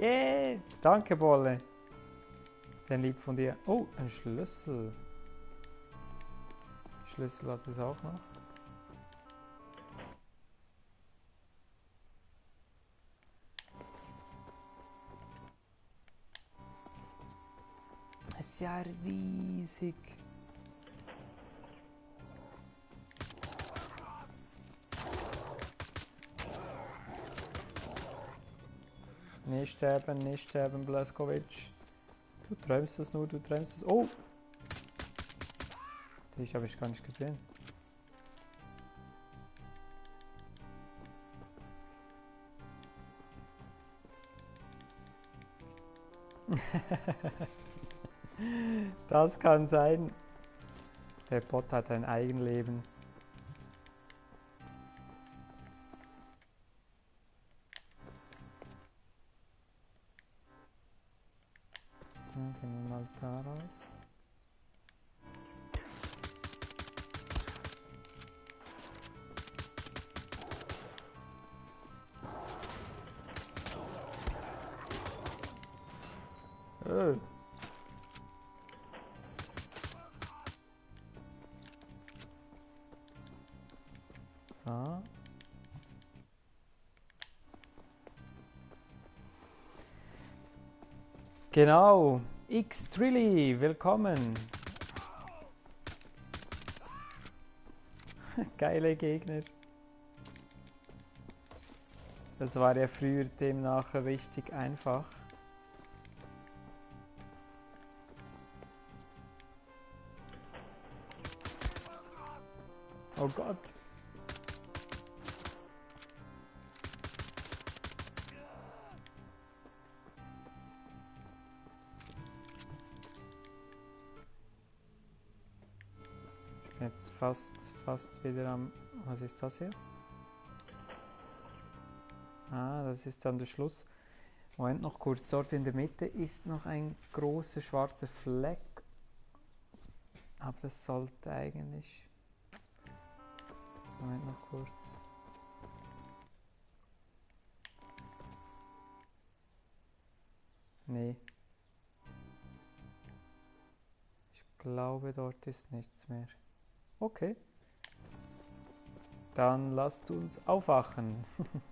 Yeah! Danke, Bolle. Den lieb von dir. Oh, ein Schlüssel. Schlüssel hat es auch noch. Es ist ja riesig. Nicht sterben, nicht sterben, Blaskovic. Du träumst das nur, du träumst das. Oh! Dich habe ich gar nicht gesehen. das kann sein. Der Bot hat ein Eigenleben. Gehen wir mal da raus. Äh. So. Genau. X Trilly, willkommen. Geile Gegner. Das war ja früher demnach richtig einfach. Oh Gott. Fast, fast wieder am... Was ist das hier? Ah, das ist dann der Schluss. Moment noch kurz. Dort in der Mitte ist noch ein großer schwarzer Fleck. Aber das sollte eigentlich... Moment noch kurz. Nee. Ich glaube, dort ist nichts mehr. Okay. Dann lasst uns aufwachen.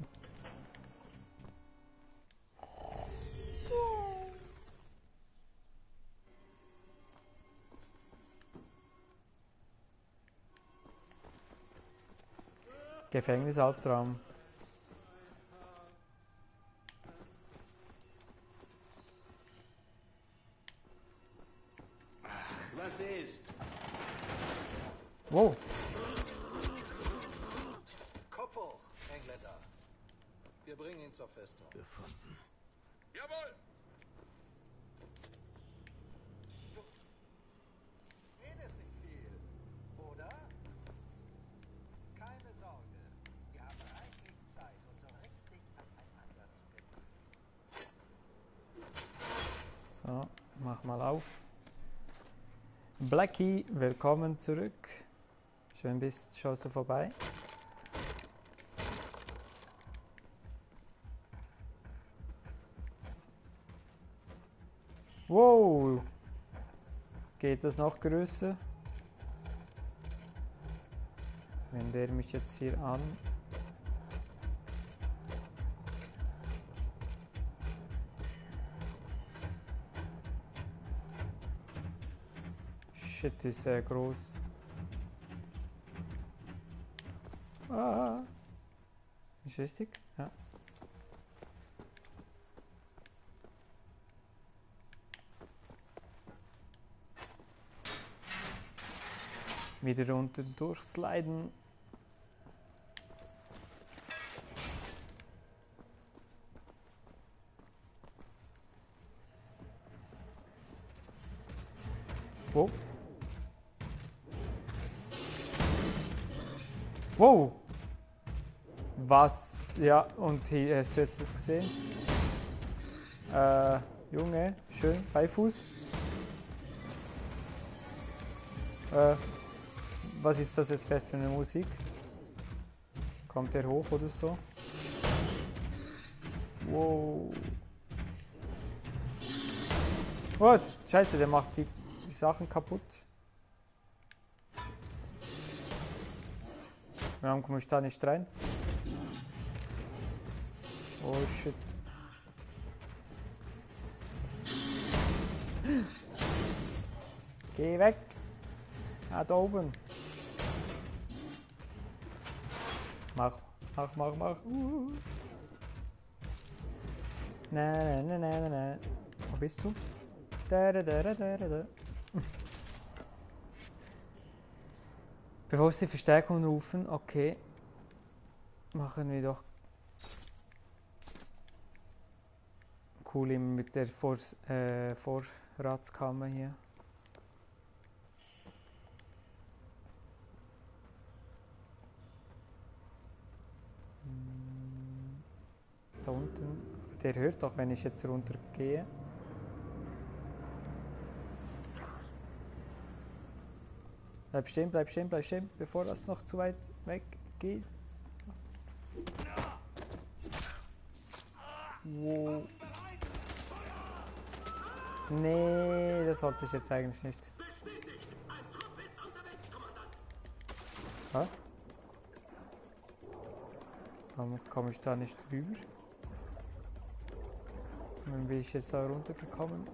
Gefängnisalbtraum. Was ist? Wow. Kopf hoch, Engländer. Wir bringen ihn zur Festung. Gefunden. Jawohl! Redest nicht viel, oder? Keine Sorge. Wir haben reichlich Zeit, uns so richtig aneinander zu gewöhnen. So, mach mal auf. Blackie, willkommen zurück. Schön bist, schaust du vorbei. Wow! Geht das noch größer? Wenn der mich jetzt hier an... Shit, ist sehr groß. Ah. Ist richtig? Ja. Wieder unten durchsliden. Wow. Was? Ja, und hier hast du jetzt das gesehen? Äh, Junge, schön, Beifuß. Äh, was ist das jetzt für eine Musik? Kommt der hoch oder so? Wow. Oh, scheiße, der macht die, die Sachen kaputt. Warum komme ich da nicht rein? Oh shit. Geh weg. Ah, da oben. Mach, mach, mach, mach. Uh. Na, na, na, na, na. Wo bist du? Da, da, da, da, da, da. Bevor sie Verstärkung rufen, okay. Machen wir doch cool mit der Vor äh, Vorratskammer hier. Hm, Da unten. Der hört doch, wenn ich jetzt runtergehe. Bleib stehen, bleib stehen, bleib stehen, bevor das noch zu weit weg geht. Wow. Nee, das wollte ich jetzt eigentlich nicht. Hä? Warum komme ich da nicht rüber? Dann bin ich jetzt da runtergekommen.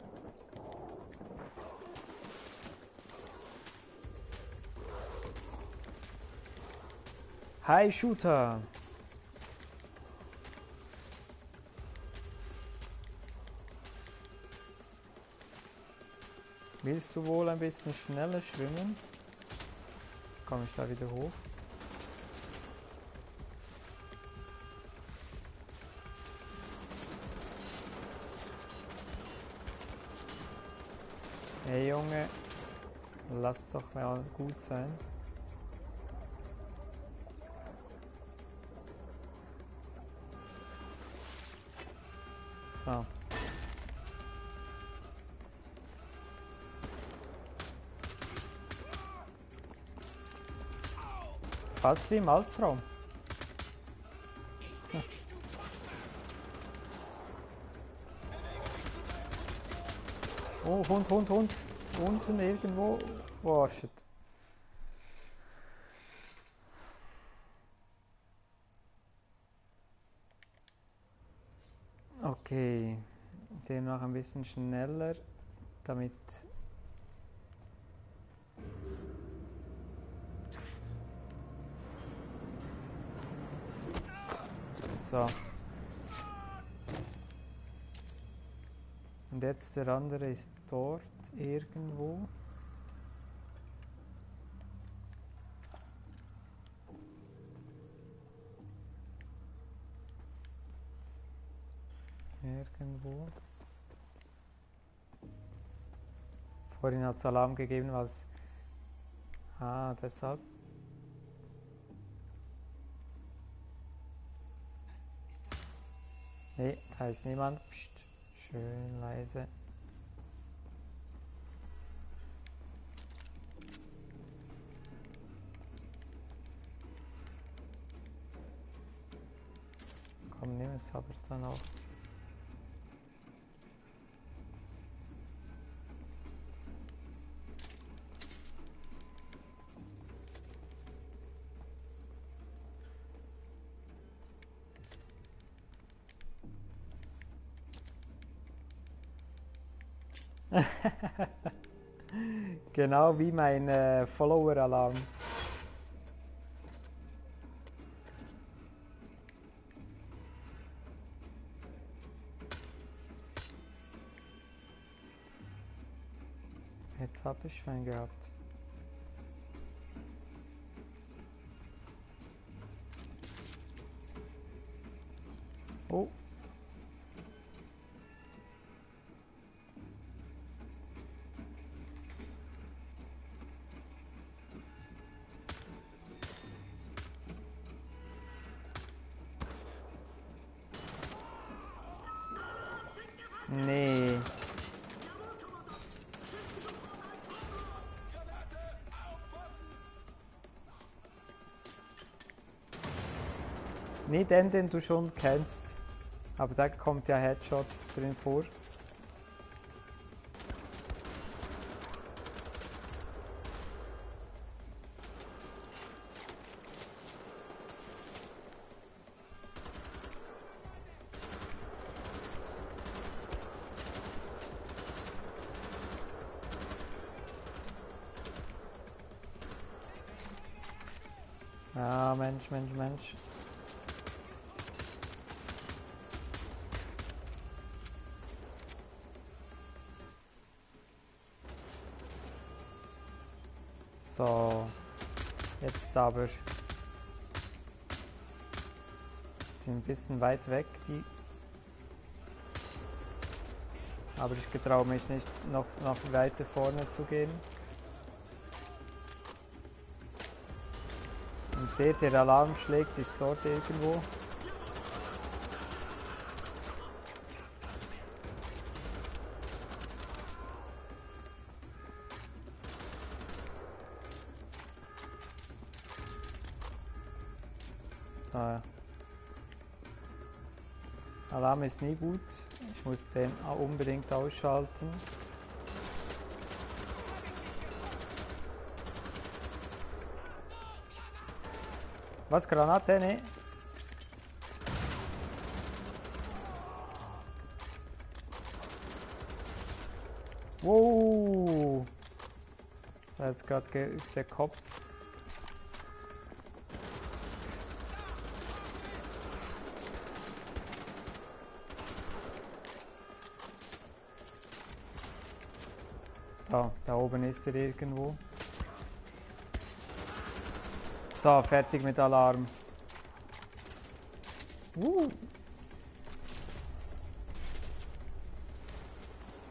Hi Shooter! Willst du wohl ein bisschen schneller schwimmen? Komme ich da wieder hoch? Hey Junge, lass doch mal gut sein. So. Fast wie im Albtraum. Oh, Hund, Hund, Hund. Unten irgendwo. Oh, shit. Okay. Demnach ein bisschen schneller, damit So. Und jetzt der andere ist dort irgendwo. Irgendwo. Vorhin hat es Alarm gegeben, was. Ah, deshalb. Nee, da ist niemand. Psst. Schön leise. Komm, nimm es aber dann auch. genau wie mein äh, Follower-Alarm. Jetzt habe ich Schwein gehabt. Nee. Nee, den, den du schon kennst. Aber da kommt ja Headshots drin vor. Ah, Mensch, Mensch, Mensch. So, jetzt aber sind ein bisschen weit weg, die. Aber ich getraue mich nicht, noch, noch weiter vorne zu gehen. Und der, Alarm schlägt, ist dort irgendwo. So. Alarm ist nie gut. Ich muss den unbedingt ausschalten. Was? Granate? Nee. Wow. Das ist gerade der Kopf. So, da oben ist er irgendwo. So, fertig mit Alarm. Uh.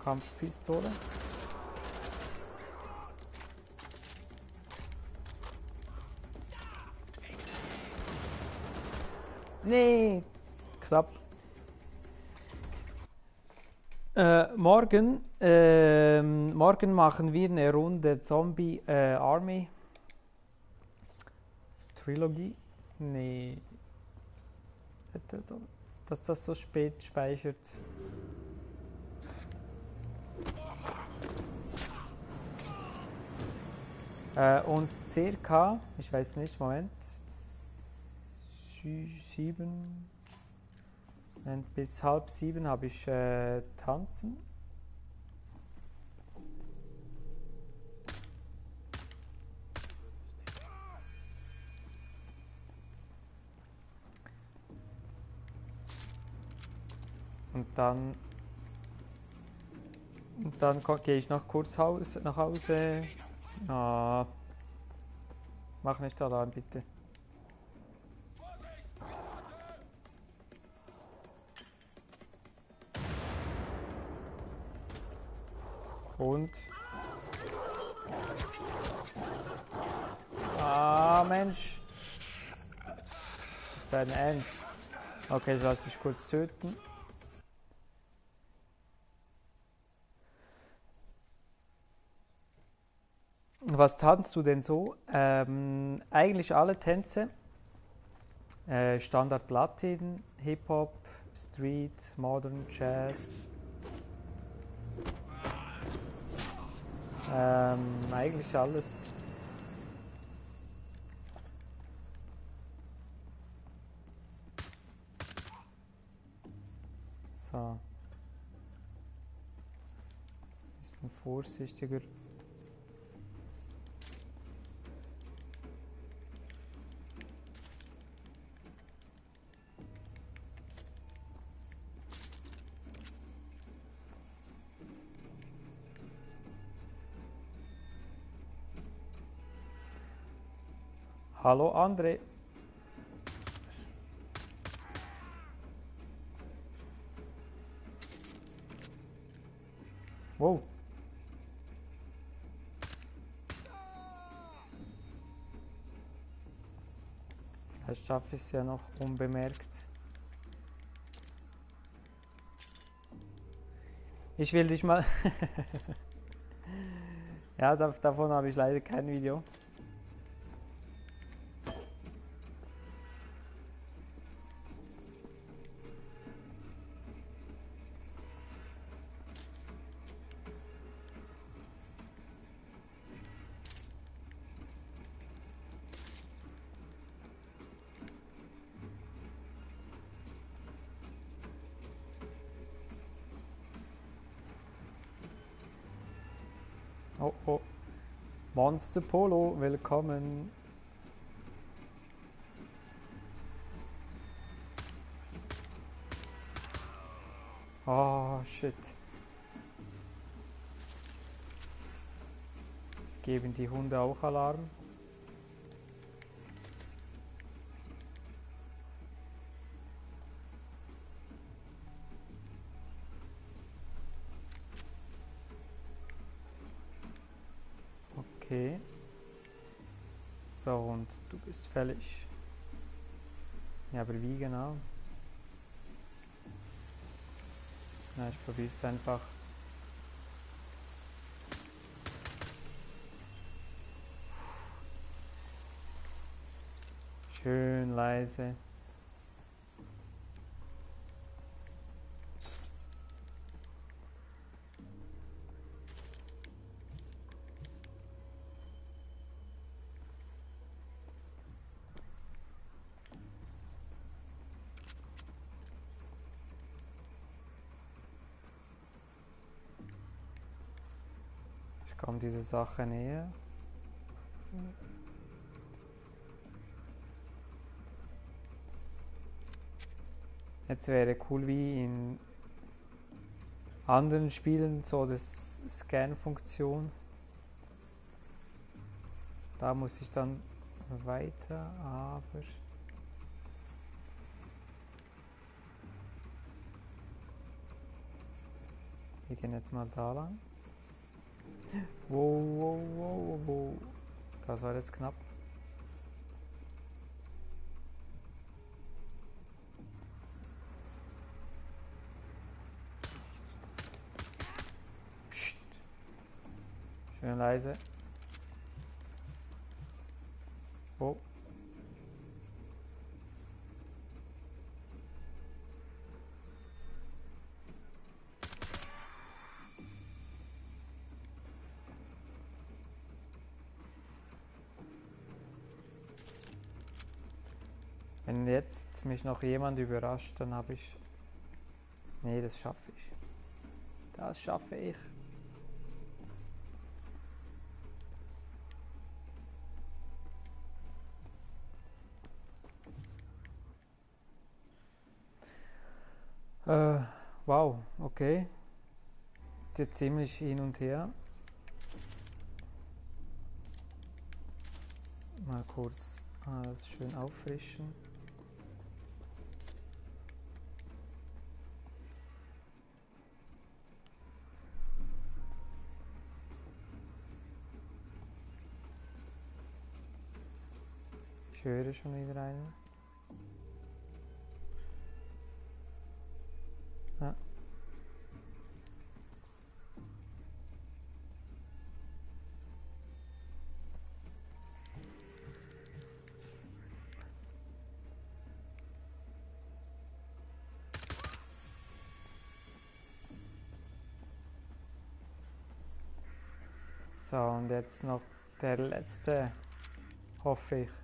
Kampfpistole. Nee, knapp. Äh, morgen, äh, morgen machen wir eine Runde Zombie äh, Army Trilogy. Nee. Dass das so spät speichert. Äh, und circa, ich weiß nicht, Moment, sieben, bis halb sieben habe ich äh, tanzen. Dann und dann gehe ich noch kurz Haus, nach Hause. Ah, mach nicht Alarm, bitte. Und? Ah, Mensch. ist dein Ernst? Okay, ich lass mich kurz töten. Was tanzt du denn so? Ähm, eigentlich alle Tänze. Äh, Standard Latin, Hip-Hop, Street, Modern Jazz. Ähm, eigentlich alles. So. Bisschen vorsichtiger. Hallo André. Wow. Vielleicht schaffe ich es ja noch unbemerkt. Ich will dich mal... ja, davon habe ich leider kein Video. Oh oh. Monster Polo, willkommen. Oh shit. Geben die Hunde auch Alarm? Du bist fällig. Ja, aber wie genau? Na, ich probiere es einfach. Schön leise. Diese Sache näher. Jetzt wäre cool wie in anderen Spielen so das Scan-Funktion. Da muss ich dann weiter, aber wir gehen jetzt mal da lang. Wow, wow, wow, wow. Das war jetzt knapp. Psst. Schön leise. Oh. Wenn mich noch jemand überrascht, dann habe ich... Nee, das schaffe ich. Das schaffe ich. Äh, wow, okay. Jetzt ziemlich hin und her. Mal kurz alles schön auffrischen. Ich höre schon wieder einen. Ja. So, und jetzt noch der letzte, hoffe ich.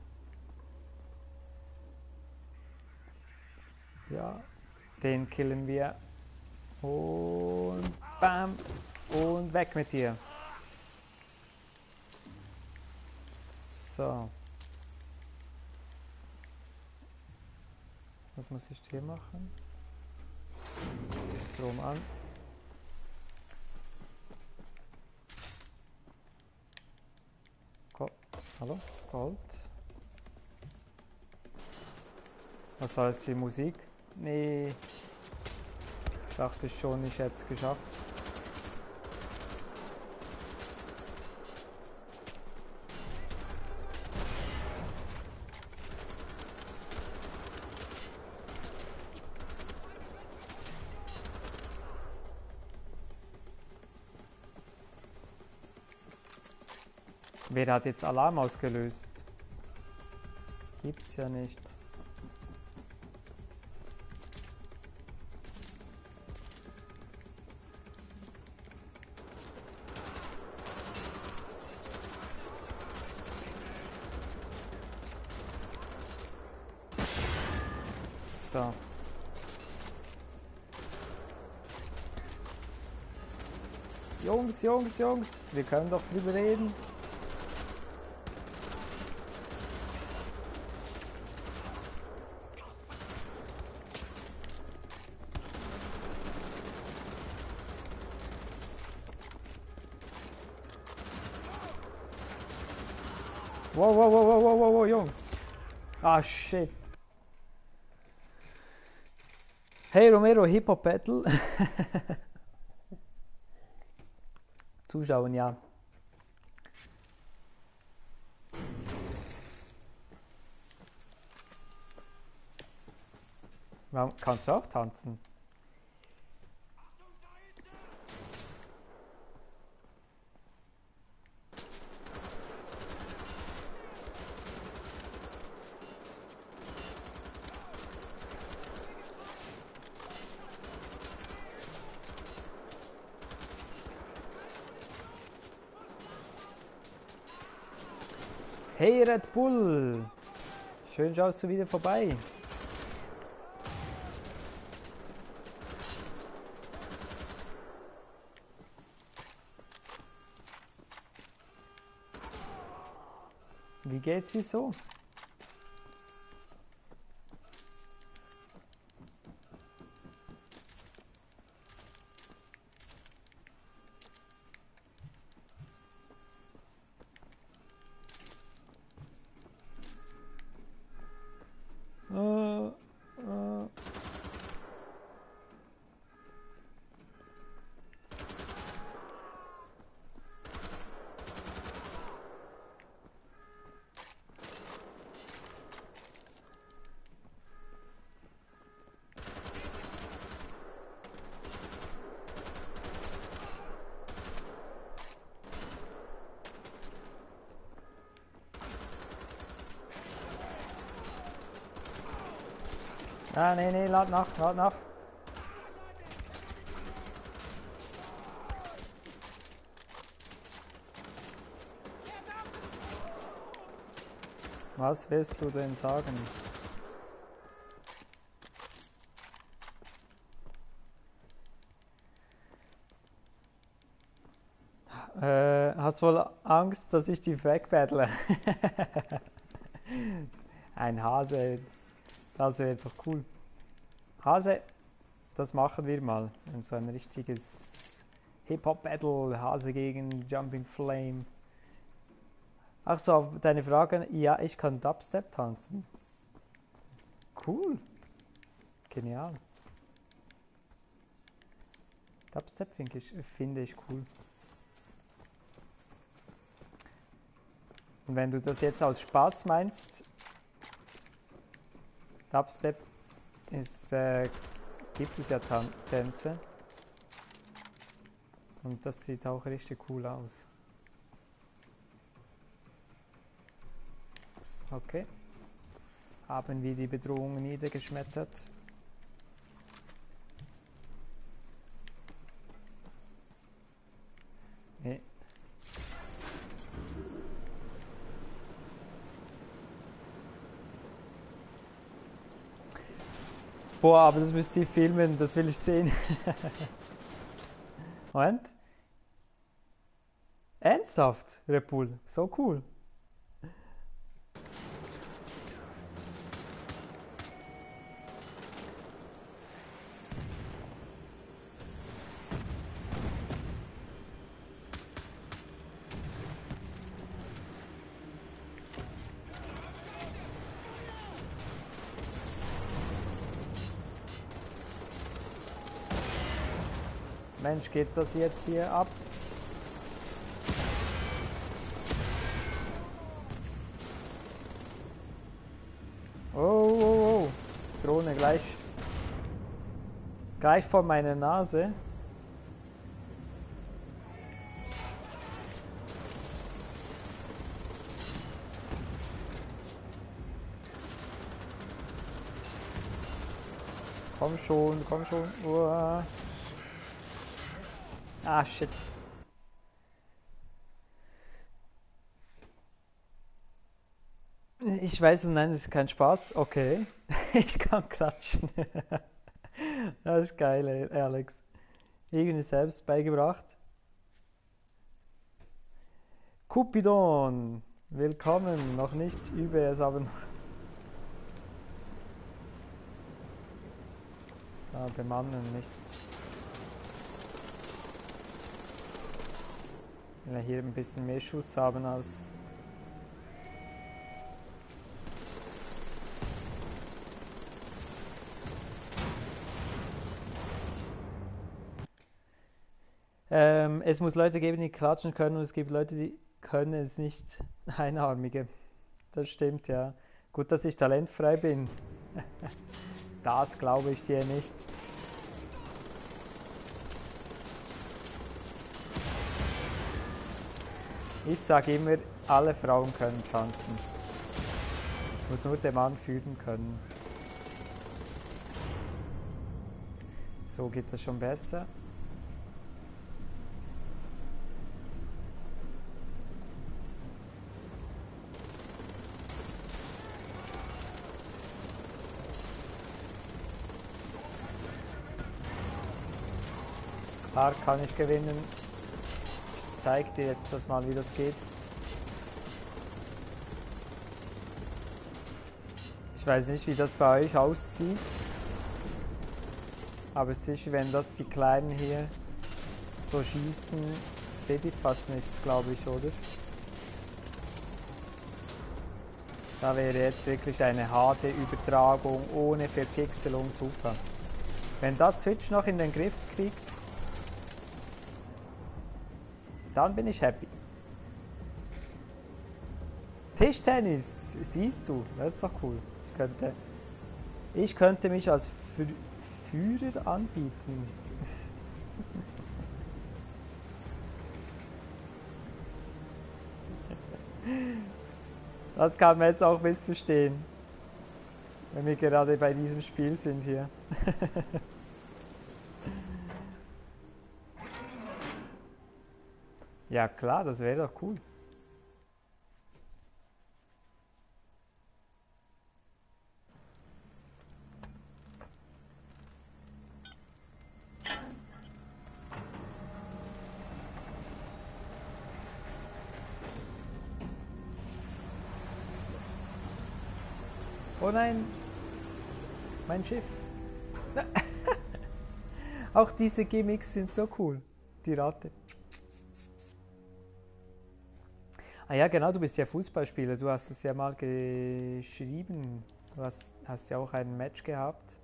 Ja, den killen wir. Und bam. Und weg mit dir. So. Was muss ich hier machen? Strom an. Hallo? Gold. Was heißt die Musik? Nee. Dachte schon, ich hätte es geschafft. Wer hat jetzt Alarm ausgelöst? Gibt's ja nicht. Jungs, Jungs, Jungs, wir können doch drüber reden. Wow, wow, wow, wow, wow, wow, Jungs. Ah, shit. Hey Romero, Hip-Hop-Battle. Zuschauen, ja. Warum kannst du auch tanzen? Hey Red Bull! Schön schaust du wieder vorbei. Wie geht's dir so? Äh, äh. Ah, nee, nee, lad nach, lad nach. Was willst du denn sagen? Äh, hast wohl Angst, dass ich die wegbattle? Ein Hase, das wäre doch cool. Hase, das machen wir mal. In so ein richtiges Hip-Hop-Battle. Hase gegen Jumping Flame. Ach so, auf deine Frage. Ja, ich kann Dubstep tanzen. Cool. Genial. Dubstep finde ich, finde ich cool. Und wenn du das jetzt aus Spaß meinst, Dubstep ist, äh, gibt es ja Tan Tänze. Und das sieht auch richtig cool aus. Okay. Haben wir die Bedrohung niedergeschmettert. Boah, aber das müsst ihr filmen, das will ich sehen. Und? Ernsthaft, Repul, so cool. Mensch, geht das jetzt hier ab? Oh, oh, oh. Drohne gleich. Gleich vor meiner Nase. Komm schon, komm schon. Uah. Ah, shit. Ich weiß, nein, das ist kein Spaß. Okay. Ich kann klatschen. Das ist geil, Alex. Irgendwie selbst beigebracht. Cupidon, willkommen. Noch nicht über es, aber noch. So, bemannen nicht. Wenn wir hier ein bisschen mehr Schuss haben als Ähm, es muss Leute geben, die klatschen können und es gibt Leute, die können es nicht. Einarmige. Das stimmt, ja. Gut, dass ich talentfrei bin. Das glaube ich dir nicht. Ich sage immer, alle Frauen können tanzen. Es muss nur der Mann fühlen können. So geht das schon besser. Klar kann ich gewinnen. Ich zeig dir jetzt das mal, wie das geht. Ich weiß nicht, wie das bei euch aussieht. Aber sicher, wenn das die Kleinen hier so schießen, seht ihr fast nichts, glaube ich, oder? Da wäre jetzt wirklich eine HD-Übertragung ohne Verpixelung super. Wenn das Switch noch in den Griff kriegt, dann bin ich happy. Tischtennis, siehst du, das ist doch cool. Ich könnte, ich könnte mich als Führer anbieten. Das kann man jetzt auch missverstehen, wenn wir gerade bei diesem Spiel sind hier. ja klar, das wäre doch cool. Oh nein, mein Schiff. Auch diese Gimmicks sind so cool. Die Ratte. Ah ja, genau, du bist ja Fußballspieler. Du hast es ja mal geschrieben. Du hast, hast ja auch ein Match gehabt.